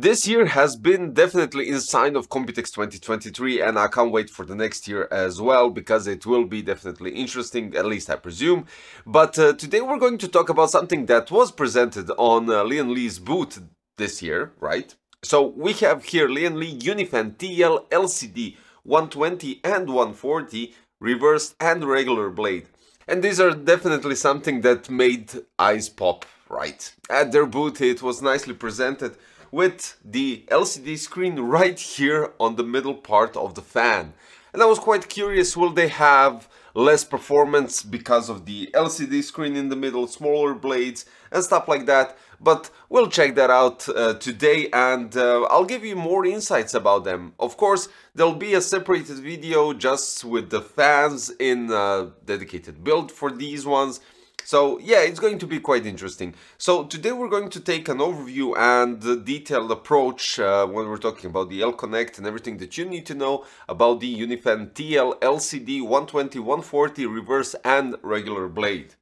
This year has been definitely in sign of Computex 2023 and I can't wait for the next year as well because it will be definitely interesting, at least I presume. But uh, today we're going to talk about something that was presented on uh, Lian Li's booth this year, right? So we have here Lian Li Unifan TL LCD 120 and 140 reversed and regular blade. And these are definitely something that made eyes pop, right? At their booth it was nicely presented with the LCD screen right here on the middle part of the fan. And I was quite curious, will they have less performance because of the LCD screen in the middle, smaller blades and stuff like that. But we'll check that out uh, today and uh, I'll give you more insights about them. Of course, there'll be a separated video just with the fans in a dedicated build for these ones. So yeah, it's going to be quite interesting. So today we're going to take an overview and detailed approach uh, when we're talking about the L-Connect and everything that you need to know about the Unifan TL LCD 120-140 reverse and regular blade.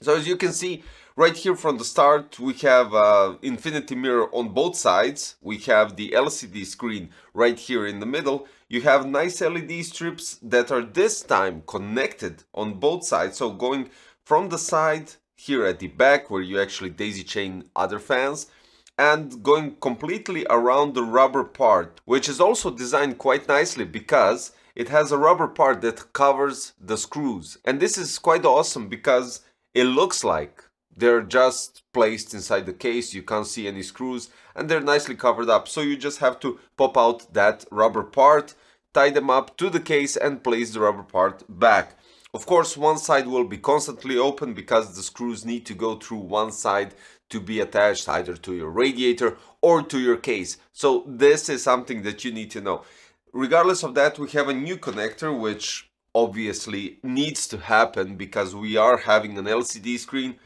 So as you can see, right here from the start, we have uh, infinity mirror on both sides. We have the LCD screen right here in the middle. You have nice LED strips that are this time connected on both sides. So going from the side here at the back where you actually daisy chain other fans and going completely around the rubber part which is also designed quite nicely because it has a rubber part that covers the screws. And this is quite awesome because it looks like they're just placed inside the case you can't see any screws and they're nicely covered up. So you just have to pop out that rubber part tie them up to the case and place the rubber part back of course, one side will be constantly open because the screws need to go through one side to be attached either to your radiator or to your case. So this is something that you need to know. Regardless of that, we have a new connector which obviously needs to happen because we are having an LCD screen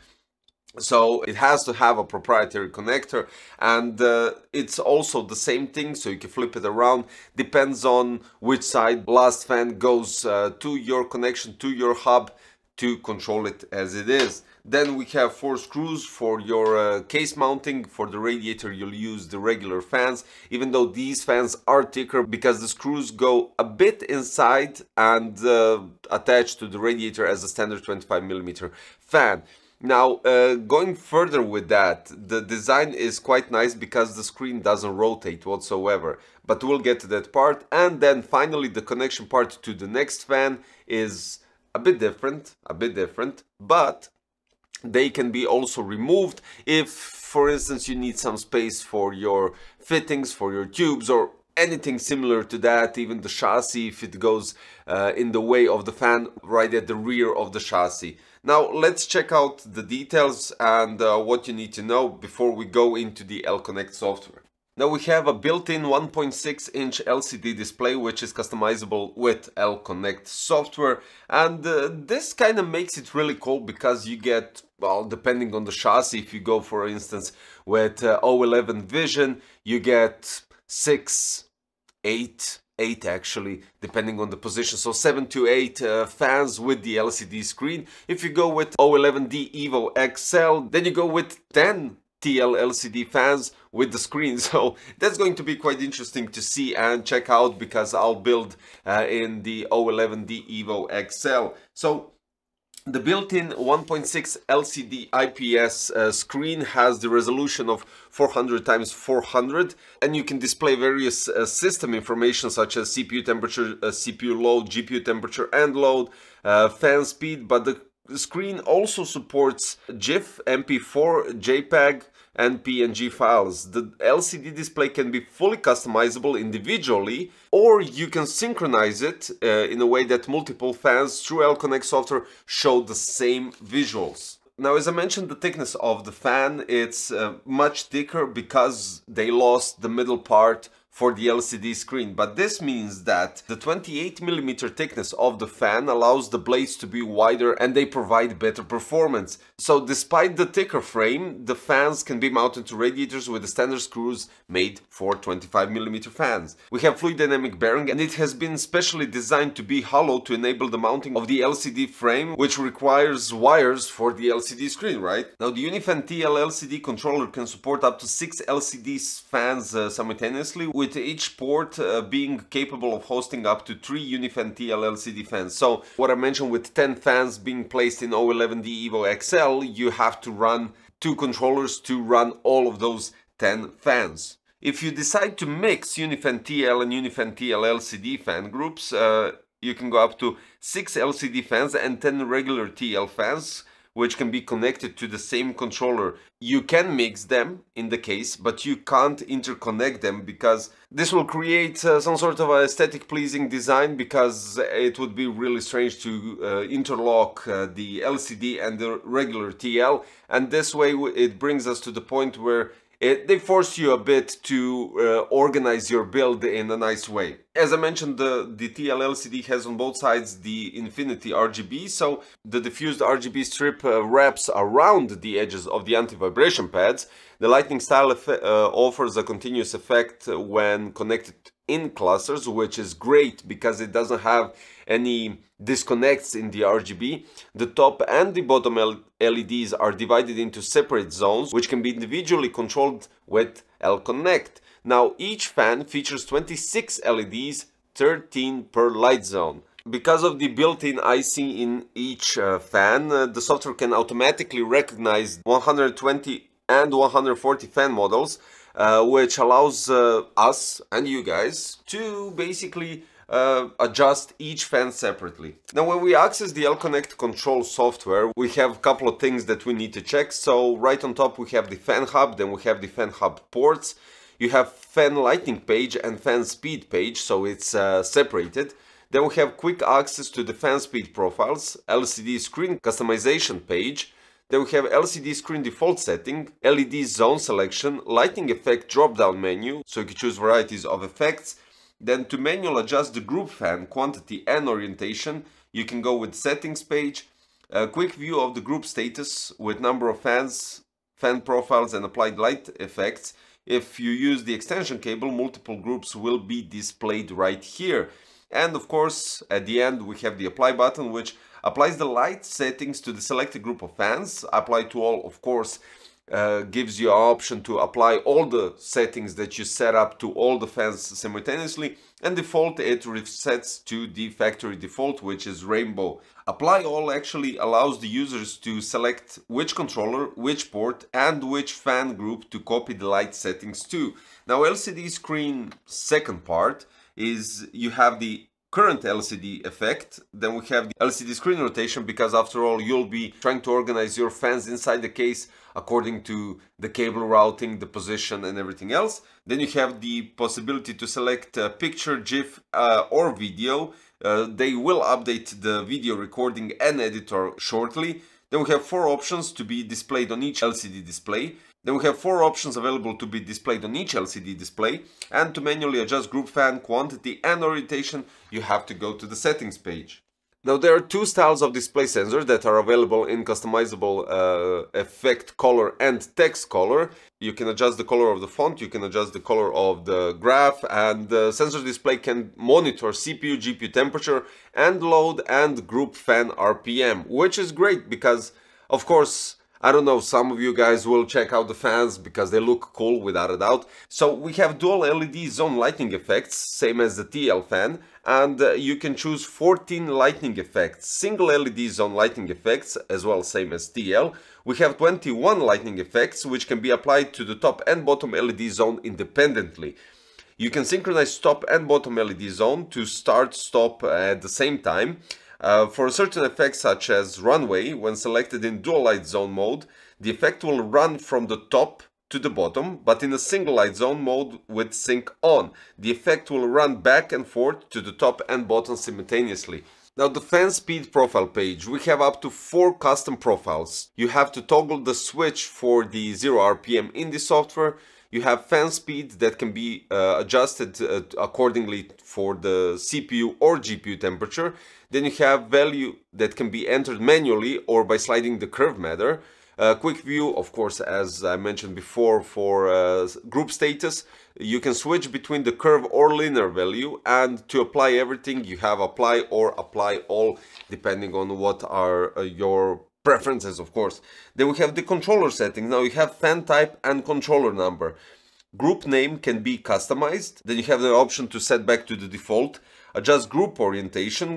so it has to have a proprietary connector and uh, it's also the same thing so you can flip it around. Depends on which side blast fan goes uh, to your connection to your hub to control it as it is. Then we have four screws for your uh, case mounting. For the radiator you'll use the regular fans even though these fans are thicker because the screws go a bit inside and uh, attached to the radiator as a standard 25 millimeter fan now, uh, going further with that, the design is quite nice because the screen doesn't rotate whatsoever. But we'll get to that part. And then finally, the connection part to the next fan is a bit different, a bit different, but they can be also removed if, for instance, you need some space for your fittings, for your tubes, or anything similar to that, even the chassis, if it goes uh, in the way of the fan right at the rear of the chassis. Now let's check out the details and uh, what you need to know before we go into the L-Connect software. Now we have a built-in 1.6 inch LCD display which is customizable with L-Connect software and uh, this kind of makes it really cool because you get, well depending on the chassis, if you go for instance with uh, O11 Vision you get 6, 8, 8 actually depending on the position. So 7 to 8 uh, fans with the LCD screen. If you go with O11D Evo XL then you go with 10 TL LCD fans with the screen. So that's going to be quite interesting to see and check out because I'll build uh, in the O11D Evo XL so the built-in 1.6 LCD IPS uh, screen has the resolution of 400 times 400 and you can display various uh, system information such as CPU temperature, uh, CPU load, GPU temperature and load, uh, fan speed, but the screen also supports GIF, MP4, JPEG, and PNG files. The LCD display can be fully customizable individually or you can synchronize it uh, in a way that multiple fans through L-Connect software show the same visuals. Now, as I mentioned, the thickness of the fan, it's uh, much thicker because they lost the middle part for the LCD screen, but this means that the 28mm thickness of the fan allows the blades to be wider and they provide better performance. So despite the thicker frame, the fans can be mounted to radiators with the standard screws made for 25mm fans. We have fluid dynamic bearing and it has been specially designed to be hollow to enable the mounting of the LCD frame, which requires wires for the LCD screen, right? Now the Unifan TL LCD controller can support up to 6 LCD fans uh, simultaneously with with each port uh, being capable of hosting up to 3 Unifan TL LCD fans. So what I mentioned with 10 fans being placed in O11D Evo XL, you have to run two controllers to run all of those 10 fans. If you decide to mix Unifan TL and Unifan TL LCD fan groups, uh, you can go up to 6 LCD fans and 10 regular TL fans which can be connected to the same controller. You can mix them in the case, but you can't interconnect them because this will create uh, some sort of aesthetic pleasing design because it would be really strange to uh, interlock uh, the LCD and the regular TL and this way it brings us to the point where it, they force you a bit to uh, organize your build in a nice way. As I mentioned, the, the TL LCD has on both sides the Infinity RGB, so the diffused RGB strip uh, wraps around the edges of the anti-vibration pads. The lightning style uh, offers a continuous effect when connected in clusters, which is great because it doesn't have any disconnects in the RGB. The top and the bottom LEDs are divided into separate zones, which can be individually controlled with L-Connect. Now, each fan features 26 LEDs, 13 per light zone. Because of the built-in IC in each uh, fan, uh, the software can automatically recognize 120 and 140 fan models uh, which allows uh, us and you guys to basically uh, adjust each fan separately. Now when we access the L-Connect control software we have a couple of things that we need to check. So right on top we have the fan hub, then we have the fan hub ports, you have fan lighting page and fan speed page so it's uh, separated. Then we have quick access to the fan speed profiles, LCD screen customization page, then we have LCD screen default setting, LED zone selection, lighting effect drop-down menu, so you can choose varieties of effects. Then to manual adjust the group fan quantity and orientation, you can go with settings page, a quick view of the group status with number of fans, fan profiles and applied light effects. If you use the extension cable, multiple groups will be displayed right here. And of course, at the end, we have the apply button, which applies the light settings to the selected group of fans. Apply to all, of course, uh, gives you an option to apply all the settings that you set up to all the fans simultaneously and default it resets to the factory default which is rainbow. Apply all actually allows the users to select which controller, which port and which fan group to copy the light settings to. Now LCD screen second part is you have the current LCD effect. Then we have the LCD screen rotation because after all you'll be trying to organize your fans inside the case according to the cable routing, the position and everything else. Then you have the possibility to select picture, GIF uh, or video. Uh, they will update the video recording and editor shortly. Then we have four options to be displayed on each LCD display. Then we have four options available to be displayed on each LCD display and to manually adjust group fan quantity and orientation you have to go to the settings page. Now there are two styles of display sensor that are available in customizable uh, effect color and text color. You can adjust the color of the font, you can adjust the color of the graph and the sensor display can monitor CPU, GPU temperature and load and group fan RPM, which is great because of course I don't know, some of you guys will check out the fans because they look cool without a doubt. So we have dual LED zone lighting effects, same as the TL fan, and uh, you can choose 14 lighting effects, single LED zone lighting effects, as well same as TL. We have 21 lighting effects, which can be applied to the top and bottom LED zone independently. You can synchronize top and bottom LED zone to start stop at the same time. Uh, for certain effects such as runway, when selected in dual light zone mode, the effect will run from the top to the bottom, but in a single light zone mode with sync on. The effect will run back and forth to the top and bottom simultaneously. Now the fan speed profile page, we have up to 4 custom profiles. You have to toggle the switch for the 0 RPM in the software. You have fan speed that can be uh, adjusted uh, accordingly for the CPU or GPU temperature. Then you have value that can be entered manually or by sliding the curve matter. Uh, quick view, of course, as I mentioned before, for uh, group status, you can switch between the curve or linear value and to apply everything you have apply or apply all depending on what are uh, your preferences, of course. Then we have the controller settings. Now you have fan type and controller number. Group name can be customized. Then you have the option to set back to the default. Adjust group orientation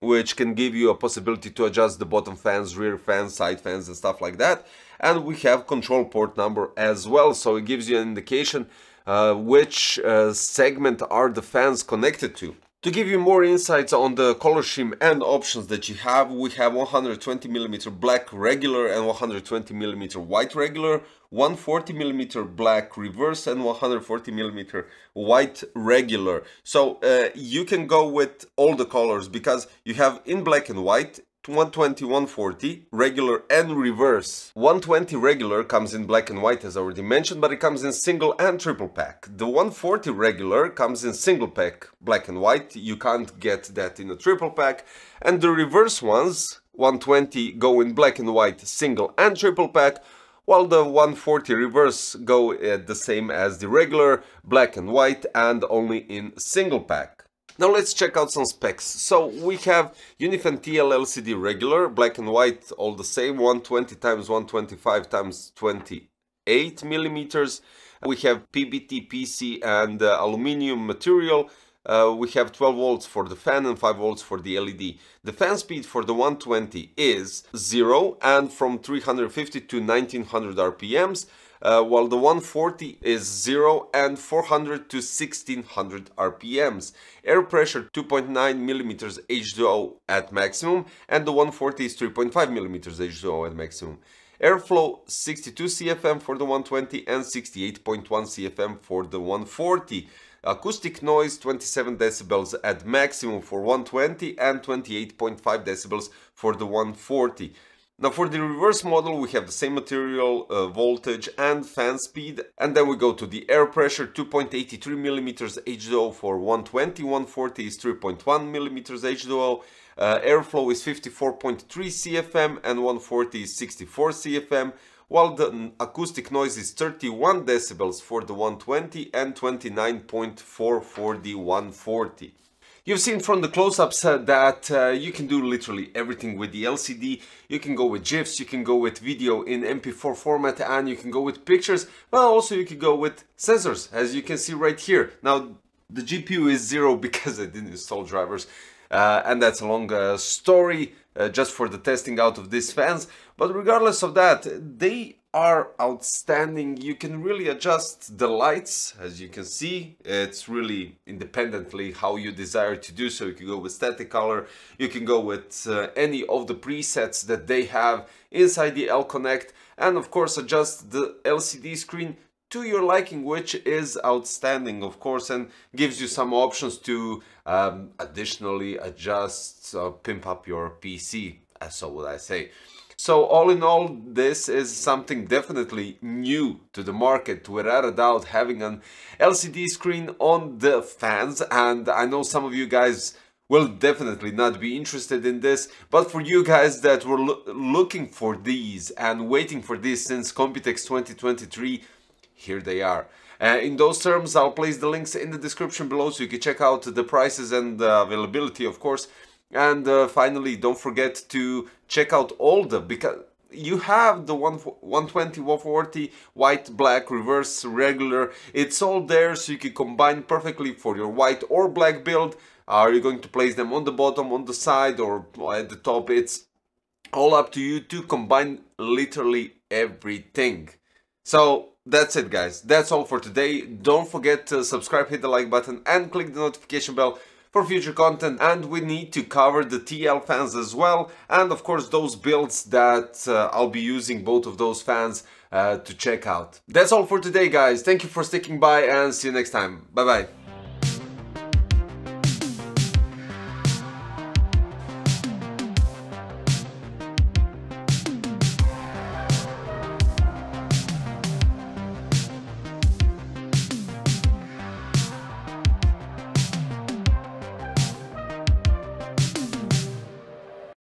which can give you a possibility to adjust the bottom fans, rear fans, side fans and stuff like that. And we have control port number as well, so it gives you an indication uh, which uh, segment are the fans connected to. To give you more insights on the color scheme and options that you have, we have 120mm black regular and 120mm white regular, 140mm black reverse and 140mm white regular. So uh, you can go with all the colors because you have in black and white 120, 140, regular and reverse. 120 regular comes in black and white as already mentioned, but it comes in single and triple pack. The 140 regular comes in single pack, black and white, you can't get that in a triple pack. And the reverse ones, 120 go in black and white, single and triple pack, while the 140 reverse go at the same as the regular, black and white and only in single pack. Now let's check out some specs. So we have Unifan TL LCD regular, black and white, all the same, 120 times 125 times 28 millimeters. We have PBT, PC and uh, aluminium material. Uh, we have 12 volts for the fan and 5 volts for the LED. The fan speed for the 120 is 0 and from 350 to 1900 RPMs uh, while the 140 is 0 and 400 to 1600 RPMs. Air pressure 2.9 millimeters H2O at maximum and the 140 is 3.5 millimeters H2O at maximum. Airflow 62 CFM for the 120 and 68.1 CFM for the 140. Acoustic noise 27 decibels at maximum for 120 and 28.5 decibels for the 140. Now for the reverse model we have the same material, uh, voltage and fan speed. And then we go to the air pressure 2.83 mm H2O for 120, 140 is 3.1 mm H2O, uh, airflow is 54.3 CFM and 140 is 64 CFM while the acoustic noise is 31 decibels for the 120 and 29.4 for the 140. You've seen from the close-ups uh, that uh, you can do literally everything with the LCD. You can go with GIFs, you can go with video in MP4 format, and you can go with pictures, but also you can go with sensors, as you can see right here. Now, the GPU is zero because I didn't install drivers, uh, and that's a long uh, story uh, just for the testing out of these fans. But regardless of that, they are outstanding. You can really adjust the lights, as you can see. It's really independently how you desire to do so. You can go with static color, you can go with uh, any of the presets that they have inside the L-Connect, and of course adjust the LCD screen to your liking, which is outstanding, of course, and gives you some options to um, additionally adjust, uh, pimp up your PC, so would I say. So all in all, this is something definitely new to the market, without a doubt, having an LCD screen on the fans, and I know some of you guys will definitely not be interested in this, but for you guys that were lo looking for these and waiting for this since Computex 2023, here they are. Uh, in those terms, I'll place the links in the description below so you can check out the prices and uh, availability, of course. And uh, finally, don't forget to check out all the, because you have the 120, 140, white, black, reverse, regular. It's all there so you can combine perfectly for your white or black build. Are you going to place them on the bottom, on the side or at the top? It's all up to you to combine literally everything. So that's it guys, that's all for today. Don't forget to subscribe, hit the like button and click the notification bell for future content and we need to cover the TL fans as well and of course those builds that uh, I'll be using both of those fans uh, to check out. That's all for today guys, thank you for sticking by and see you next time, bye bye.